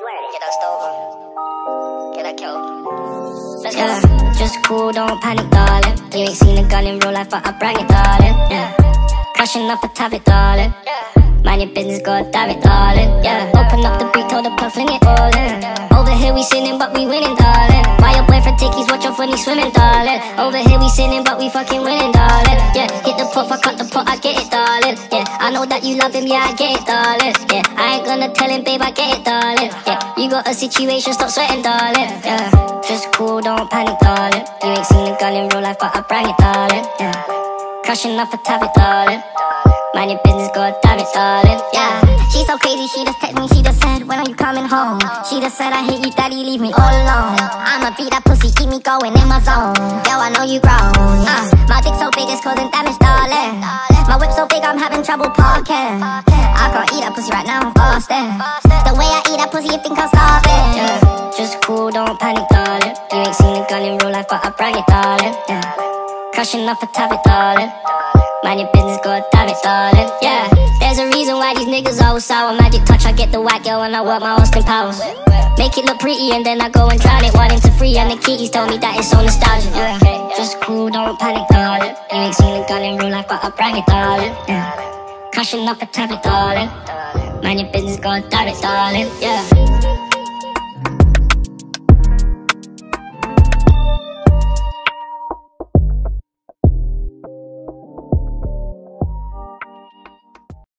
Get. Get. Let's yeah, go. just cool, don't panic, darling. You ain't seen a gun in real life, but I brag it, darling. Yeah, up a tablet, darling. Mind your business, God damn it, darling. Yeah, open up the beat, told the puff, fling it all in. Over here we sinning, but we winning, darling. Why your boyfriend tickies, watch out for these swimming, darling. Over here we sinning, but we fucking winning, darling. Yeah, hit the pot, fuck up the pot, I get it, I know that you love him, yeah, I get it, darling. Yeah. I ain't gonna tell him, babe, I get it, darling. Yeah. You got a situation, stop sweating, darling. Yeah. Just cool, don't panic, darling. You ain't seen a gun in real life, but I bring it, darling. Yeah. Crushing up a tablet, darling. Mind your business, God damn it, darling. Yeah. She's so crazy, she just text me, she just said, when are you coming home? She just said, I hate you, daddy, leave me all alone. I'ma beat that pussy, keep me going in my zone. Girl, I know you grown. Uh, my dick so big, it's causing damage, darling. So big, I'm having trouble parking. I can't eat that pussy right now, I'm fasting. The way I eat that pussy, you think I'm starving. Yeah. Just cool, don't panic, darling. You ain't seen a gun in real life, but I bring it, darling. Yeah. Crushing up a tablet, darling. Mind your business, God damn it, darling. Yeah. There's a reason why these niggas always sour. Magic touch, I get the white girl when I work my Austin powers. Make it look pretty and then I go and drown it. One into free and the kitties told me that it's so nostalgic. Yeah. Just cool, don't panic, it, darling. Yeah. Crushing up a tablet, darling. Mind your business, damn it, darling. Yeah.